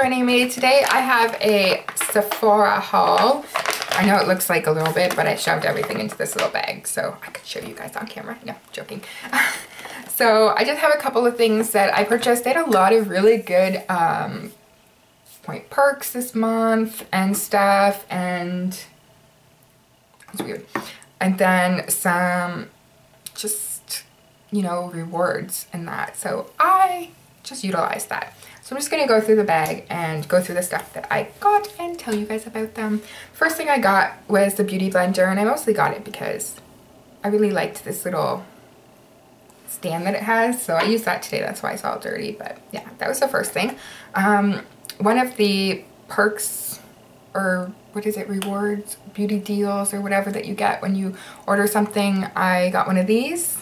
joining me. Today I have a Sephora haul. I know it looks like a little bit, but I shoved everything into this little bag so I could show you guys on camera. No, joking. so I just have a couple of things that I purchased. They had a lot of really good um, point perks this month and stuff and it's weird. And then some just, you know, rewards and that. So I just utilized that. So I'm just gonna go through the bag and go through the stuff that I got and tell you guys about them. First thing I got was the Beauty Blender and I mostly got it because I really liked this little stand that it has. So I used that today, that's why it's all dirty. But yeah, that was the first thing. Um, one of the perks or what is it, rewards, beauty deals or whatever that you get when you order something, I got one of these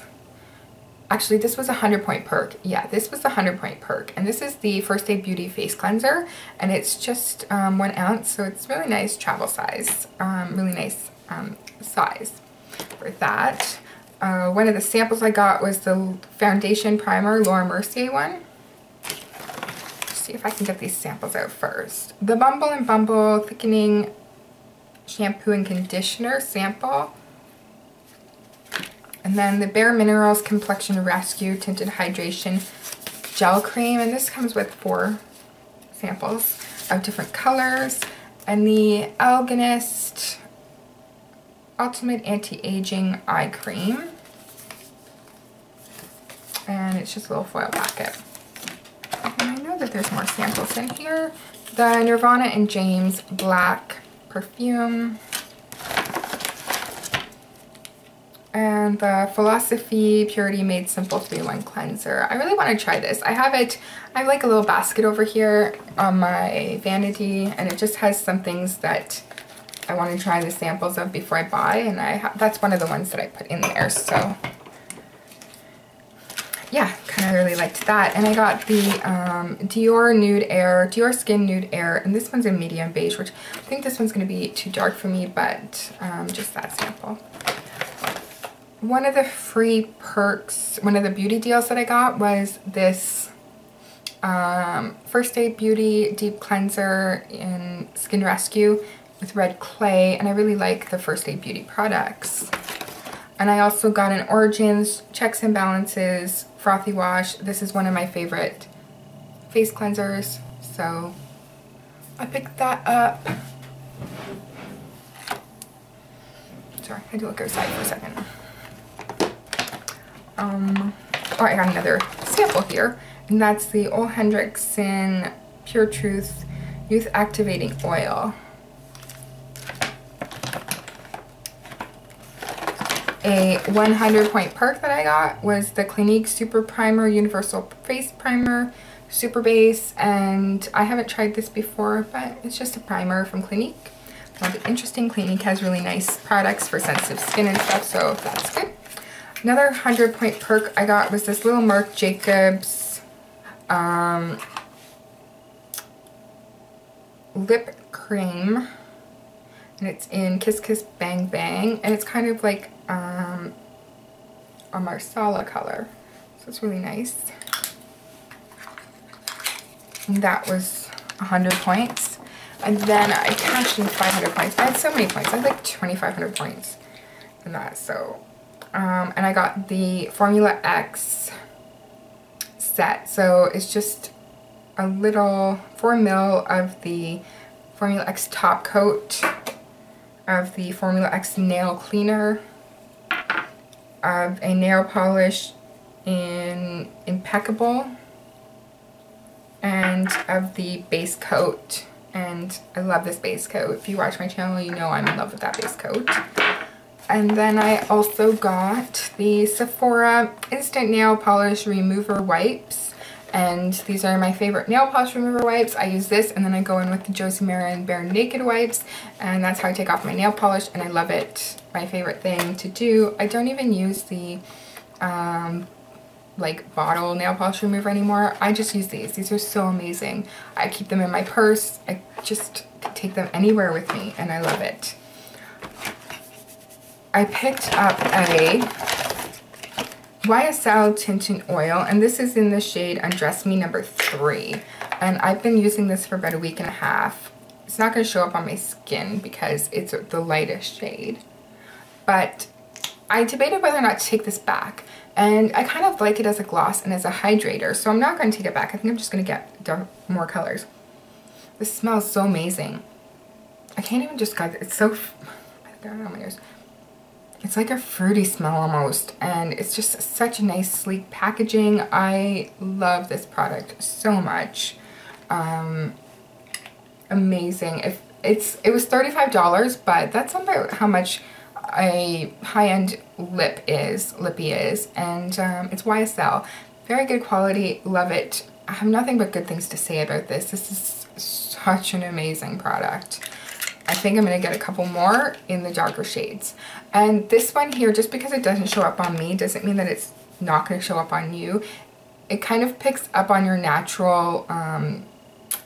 actually this was a 100 point perk. Yeah this was the 100 point perk. And this is the first aid beauty face cleanser. And it's just um, one ounce. So it's really nice travel size. Um, really nice um, size for that. Uh, one of the samples I got was the foundation primer Laura Mercier one. Let's see if I can get these samples out first. The Bumble and Bumble thickening shampoo and conditioner sample and then the Bare Minerals Complexion Rescue Tinted Hydration Gel Cream. And this comes with four samples of different colors. And the Algenist Ultimate Anti-Aging Eye Cream. And it's just a little foil packet. And I know that there's more samples in here. The Nirvana and James Black Perfume. And the Philosophy Purity Made Simple 3-in-1 Cleanser. I really want to try this. I have it, I have like a little basket over here on my vanity and it just has some things that I want to try the samples of before I buy and I that's one of the ones that I put in there so yeah kind of really liked that and I got the um, Dior Nude Air Dior Skin Nude Air and this one's in medium beige which I think this one's going to be too dark for me but um, just that sample one of the free perks, one of the beauty deals that I got was this um, First Aid Beauty Deep Cleanser in Skin Rescue with red clay and I really like the First Aid Beauty products. And I also got an Origins Checks and Balances Frothy Wash. This is one of my favorite face cleansers. So I picked that up. Sorry, I had to look outside for a second. Um, oh, I got another sample here, and that's the Ole Henriksen Pure Truth Youth Activating Oil. A 100 point perk that I got was the Clinique Super Primer Universal Face Primer Super Base, and I haven't tried this before, but it's just a primer from Clinique. That'll interesting. Clinique has really nice products for sensitive skin and stuff, so that's good. Another 100 point perk I got was this little Marc Jacobs um, lip cream. And it's in Kiss Kiss Bang Bang. And it's kind of like um, a Marsala color. So it's really nice. And that was 100 points. And then I cashed in 500 points. I had so many points. I had like 2,500 points in that. So um, and I got the Formula X set. So it's just a little 4 mil of the Formula X top coat, of the Formula X nail cleaner, of a nail polish in Impeccable, and of the base coat. And I love this base coat. If you watch my channel, you know I'm in love with that base coat. And then I also got the Sephora Instant Nail Polish Remover Wipes. And these are my favorite nail polish remover wipes. I use this and then I go in with the Josie Maran Bare Naked wipes. And that's how I take off my nail polish and I love it. My favorite thing to do. I don't even use the um, like bottle nail polish remover anymore. I just use these. These are so amazing. I keep them in my purse. I just take them anywhere with me and I love it. I picked up a YSL tinting oil, and this is in the shade Undress Me number three. And I've been using this for about a week and a half. It's not going to show up on my skin because it's the lightest shade. But I debated whether or not to take this back. And I kind of like it as a gloss and as a hydrator. So I'm not going to take it back. I think I'm just going to get more colors. This smells so amazing. I can't even just, guys, it's so, I it on my nose. It's like a fruity smell almost, and it's just such a nice sleek packaging. I love this product so much. Um, amazing. If it's It was $35, but that's about how much a high-end lip is, lippy is, and um, it's YSL. Very good quality, love it. I have nothing but good things to say about this. This is such an amazing product. I think I'm going to get a couple more in the darker shades. And this one here, just because it doesn't show up on me, doesn't mean that it's not going to show up on you. It kind of picks up on your natural um,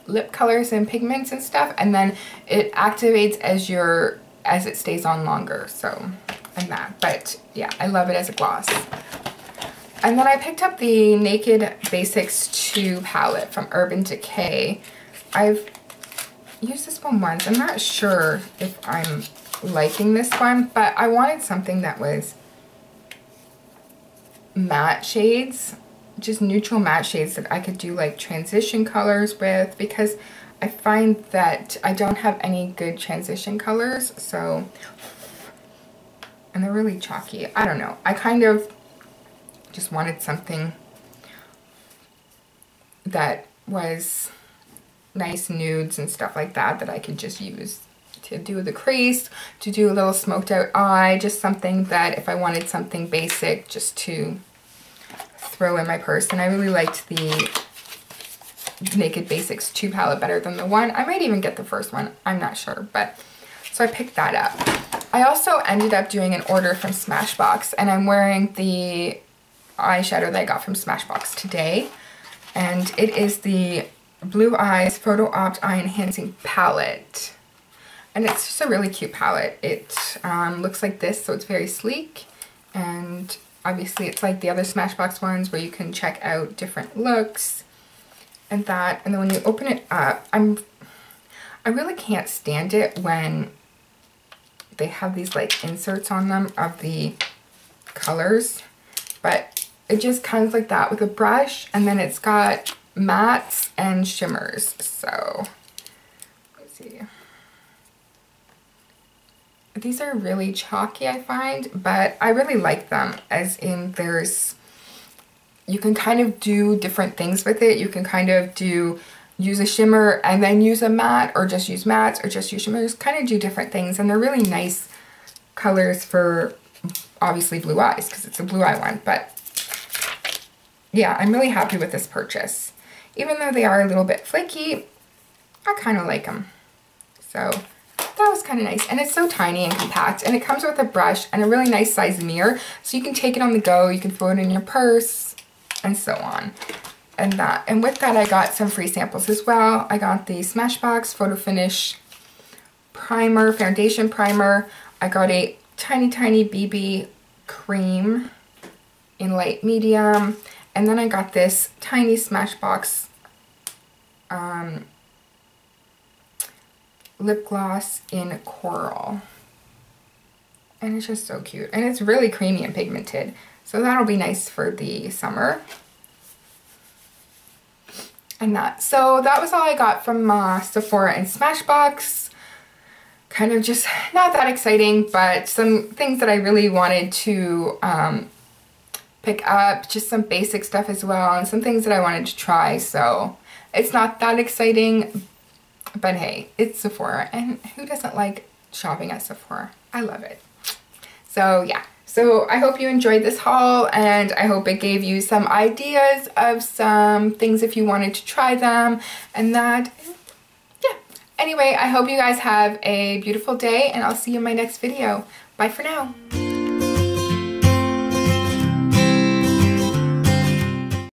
lip colors and pigments and stuff, and then it activates as your as it stays on longer. So, and that. But yeah, I love it as a gloss. And then I picked up the Naked Basics 2 palette from Urban Decay. I've used this one once. I'm not sure if I'm liking this one, but I wanted something that was matte shades, just neutral matte shades that I could do like transition colors with because I find that I don't have any good transition colors, so, and they're really chalky. I don't know. I kind of just wanted something that was nice nudes and stuff like that that I could just use to do the crease, to do a little smoked out eye, just something that if I wanted something basic just to throw in my purse. And I really liked the Naked Basics 2 palette better than the one. I might even get the first one, I'm not sure, but so I picked that up. I also ended up doing an order from Smashbox and I'm wearing the eyeshadow that I got from Smashbox today. And it is the Blue Eyes Photo Op Eye Enhancing Palette. And it's just a really cute palette. It um, looks like this, so it's very sleek. And obviously it's like the other Smashbox ones where you can check out different looks and that. And then when you open it up, I'm, I really can't stand it when they have these like inserts on them of the colors. But it just comes like that with a brush and then it's got mattes and shimmers. So, let's see. These are really chalky, I find, but I really like them as in there's, you can kind of do different things with it. You can kind of do, use a shimmer and then use a matte or just use mattes or just use shimmers, kind of do different things. And they're really nice colors for obviously blue eyes because it's a blue eye one, but yeah, I'm really happy with this purchase. Even though they are a little bit flaky, I kind of like them. So that was kind of nice. And it's so tiny and compact. And it comes with a brush and a really nice size mirror. So you can take it on the go. You can throw it in your purse and so on. And that. And with that, I got some free samples as well. I got the Smashbox Photo Finish Primer, Foundation Primer. I got a tiny, tiny BB cream in light medium. And then I got this tiny Smashbox um, lip gloss in coral. And it's just so cute. And it's really creamy and pigmented. So that'll be nice for the summer. And that. So that was all I got from uh, Sephora and Smashbox. Kind of just not that exciting, but some things that I really wanted to um, pick up just some basic stuff as well and some things that I wanted to try. So it's not that exciting, but hey, it's Sephora and who doesn't like shopping at Sephora? I love it. So yeah, so I hope you enjoyed this haul and I hope it gave you some ideas of some things if you wanted to try them and that, yeah. Anyway, I hope you guys have a beautiful day and I'll see you in my next video. Bye for now.